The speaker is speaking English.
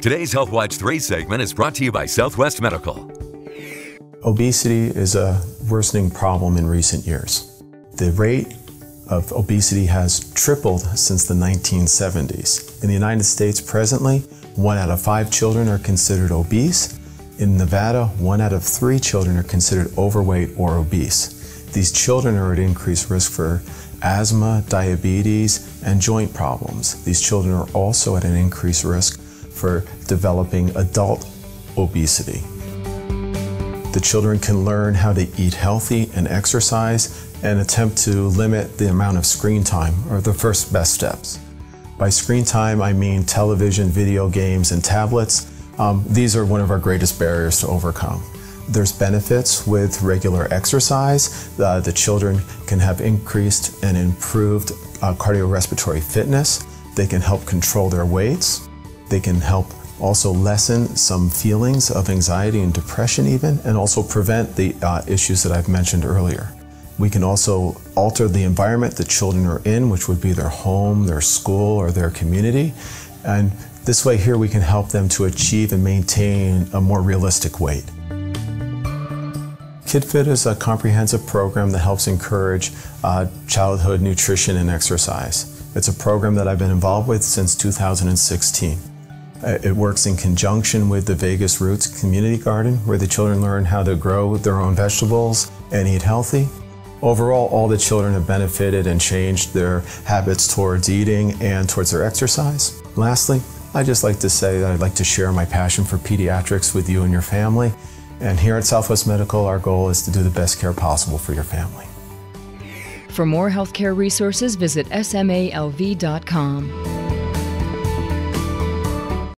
Today's Health Watch 3 segment is brought to you by Southwest Medical. Obesity is a worsening problem in recent years. The rate of obesity has tripled since the 1970s. In the United States presently, one out of five children are considered obese. In Nevada, one out of three children are considered overweight or obese. These children are at increased risk for asthma, diabetes, and joint problems. These children are also at an increased risk for developing adult obesity. The children can learn how to eat healthy and exercise and attempt to limit the amount of screen time are the first best steps. By screen time, I mean television, video games, and tablets. Um, these are one of our greatest barriers to overcome. There's benefits with regular exercise. Uh, the children can have increased and improved uh, cardiorespiratory fitness. They can help control their weights. They can help also lessen some feelings of anxiety and depression even, and also prevent the uh, issues that I've mentioned earlier. We can also alter the environment the children are in, which would be their home, their school, or their community. And this way here we can help them to achieve and maintain a more realistic weight. KidFit is a comprehensive program that helps encourage uh, childhood nutrition and exercise. It's a program that I've been involved with since 2016. Uh, it works in conjunction with the Vegas Roots Community Garden, where the children learn how to grow their own vegetables and eat healthy. Overall, all the children have benefited and changed their habits towards eating and towards their exercise. Lastly, I'd just like to say that I'd like to share my passion for pediatrics with you and your family. And here at Southwest Medical, our goal is to do the best care possible for your family. For more healthcare resources, visit smalv.com.